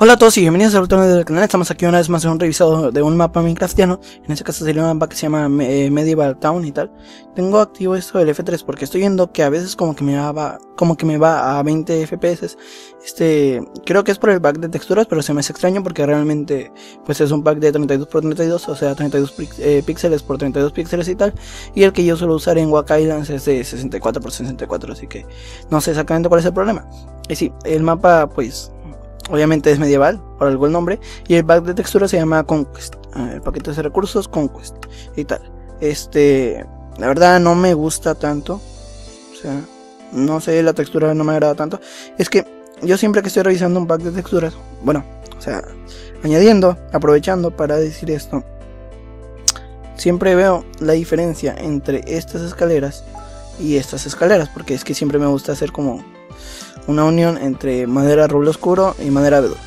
Hola a todos y bienvenidos a otro del canal. Estamos aquí una vez más en un revisado de un mapa minecraftiano. En este caso sería un mapa que se llama eh, Medieval Town y tal. Tengo activo esto del F3 porque estoy viendo que a veces como que me va, como que me va a 20 FPS. Este, creo que es por el pack de texturas, pero se me hace extraño porque realmente pues es un pack de 32 x 32, o sea 32 eh, píxeles por 32 píxeles y tal. Y el que yo suelo usar en Wack Islands es de 64 x 64, así que no sé exactamente cuál es el problema. Y sí, el mapa pues Obviamente es medieval, por algo el nombre. Y el pack de textura se llama Conquest. Ah, el paquete de recursos Conquest. Y tal. Este. La verdad no me gusta tanto. O sea. No sé, la textura no me agrada tanto. Es que yo siempre que estoy revisando un pack de texturas. Bueno, o sea. Añadiendo, aprovechando para decir esto. Siempre veo la diferencia entre estas escaleras y estas escaleras. Porque es que siempre me gusta hacer como una unión entre madera roble oscuro y madera abedul.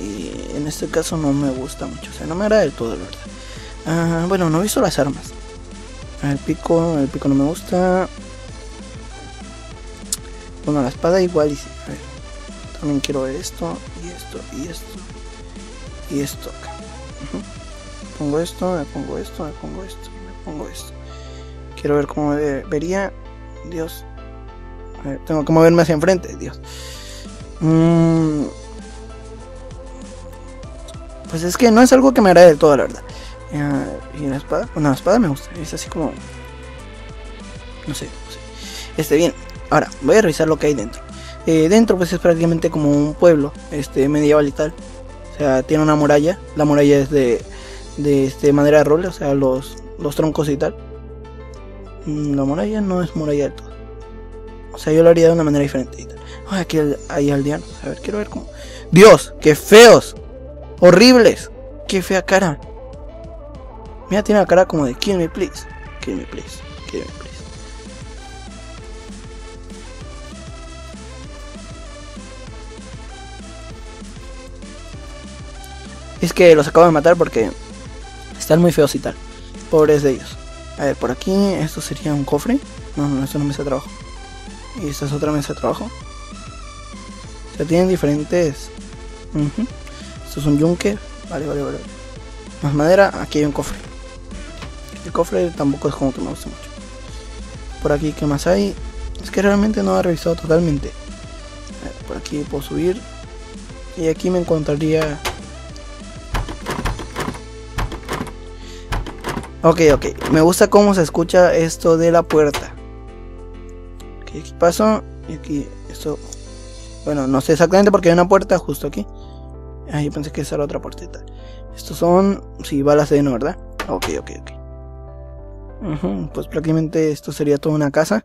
Y en este caso no me gusta mucho, o sea, no me agrada del todo, la verdad. Ah, bueno, no he visto las armas. El pico, el pico no me gusta. Bueno, la espada igual y sí. A ver. También quiero esto, y esto, y esto, y esto acá. Pongo esto, me pongo esto, me pongo esto, me pongo esto. Quiero ver cómo vería. Dios, tengo que moverme hacia enfrente, Dios. Mm. pues es que no es algo que me agrade del todo, la verdad. y la espada, bueno, espada me gusta, es así como. No sé, no sé. Este, bien, ahora voy a revisar lo que hay dentro. Eh, dentro, pues es prácticamente como un pueblo este, medieval y tal. O sea, tiene una muralla. La muralla es de, de este, madera de roble, o sea, los, los troncos y tal. Mm, la muralla no es muralla del todo. O sea, yo lo haría de una manera diferente. Ay, aquí hay aldeanos. A ver, quiero ver cómo. Dios, qué feos. Horribles. Qué fea cara. Mira, tiene la cara como de kill me please. Kill me please. Kill me please. Es que los acabo de matar porque están muy feos y tal. Pobres de ellos. A ver, por aquí, esto sería un cofre. No, no, esto no me hace trabajo. Y esta es otra mesa de trabajo. O tienen diferentes. Esto es un yunque. Vale, vale, vale. Más madera. Aquí hay un cofre. El cofre tampoco es como que me gusta mucho. Por aquí, ¿qué más hay? Es que realmente no he revisado totalmente. por aquí puedo subir. Y aquí me encontraría. Ok, ok. Me gusta cómo se escucha esto de la puerta aquí paso. Y aquí esto. Bueno, no sé exactamente porque hay una puerta justo aquí. Ahí pensé que esa era otra puertita. Estos son. Sí, balas de no, ¿verdad? Ok, ok, ok. pues prácticamente esto sería toda una casa.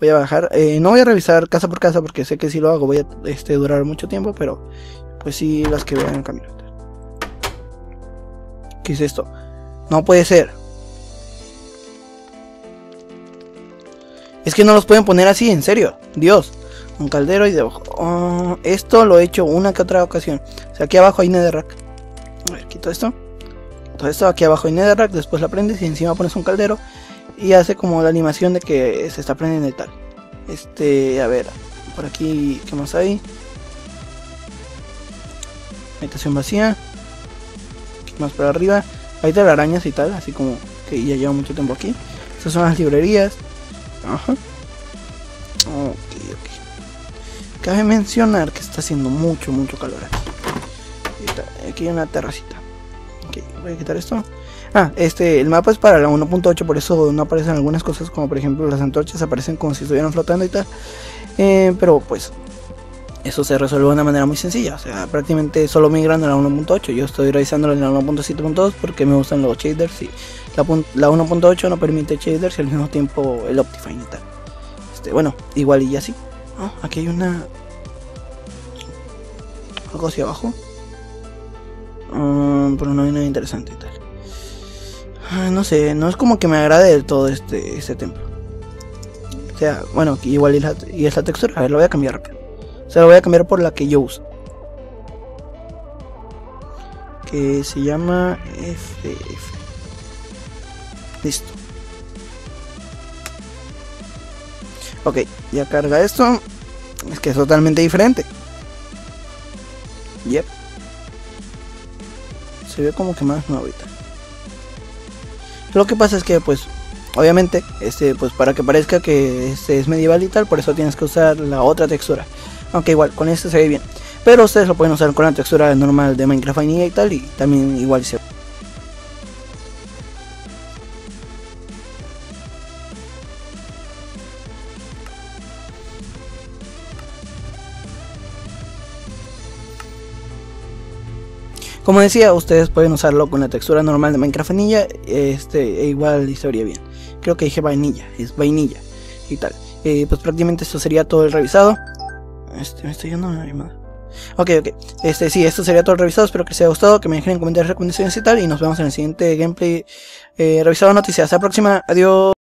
Voy a bajar. Eh, no voy a revisar casa por casa porque sé que si lo hago voy a este, durar mucho tiempo. Pero pues sí, las que vean en el camino. ¿Qué es esto? No puede ser. Es que no los pueden poner así, en serio. Dios. Un caldero y debajo. Oh, esto lo he hecho una que otra ocasión. O sea, aquí abajo hay netherrack. A ver, quito esto. Todo esto aquí abajo hay netherrack. Después la prendes y encima pones un caldero. Y hace como la animación de que se está prendiendo y tal. Este, a ver. Por aquí, ¿qué más hay? Habitación vacía. ¿Qué más por arriba? Hay telarañas y tal. Así como que ya lleva mucho tiempo aquí. Estas son las librerías. Ajá. Ok, ok. Cabe mencionar que está haciendo mucho, mucho calor aquí. Aquí hay una terracita. Ok, voy a quitar esto. Ah, este, el mapa es para la 1.8, por eso no aparecen algunas cosas como por ejemplo las antorchas aparecen como si estuvieran flotando y tal. Eh, pero pues eso se resuelve de una manera muy sencilla. O sea, prácticamente solo migrando a la 1.8. Yo estoy revisando en la 1.7.2 porque me gustan los shaders y la, 1.8 no permite shaders y al mismo tiempo el Optifine y tal. Este, bueno, igual y así. Oh, aquí hay una. Algo hacia abajo. Um, pero no hay nada interesante y tal. Ah, no sé, no es como que me agrade del todo este, este templo. O sea, bueno, igual y, la, la textura. A ver, lo voy a cambiar rápido. Se lo voy a cambiar por la que yo uso. Que se llama FF. Listo. Ok, ya carga esto. Es que es totalmente diferente. Yep. se ve como que más tal. Lo que pasa es que pues obviamente este pues para que parezca que este es medieval y tal, por eso tienes que usar la otra textura. Aunque igual con este se ve bien. Pero ustedes lo pueden usar con la textura normal de Minecraft y tal y también igual se. Como decía, ustedes pueden usarlo con la textura normal de Minecraft Vanilla, este, e igual vería bien. Creo que dije vainilla, es vainilla y tal. Eh, pues prácticamente esto sería todo el revisado. Este, me estoy yendo una llamada. Ok, ok. Este, sí, esto sería todo revisado. Espero que les haya gustado, que me dejen en comentarios recomendaciones y tal. Y nos vemos en el siguiente gameplay eh, revisado noticias. Hasta la próxima. Adiós.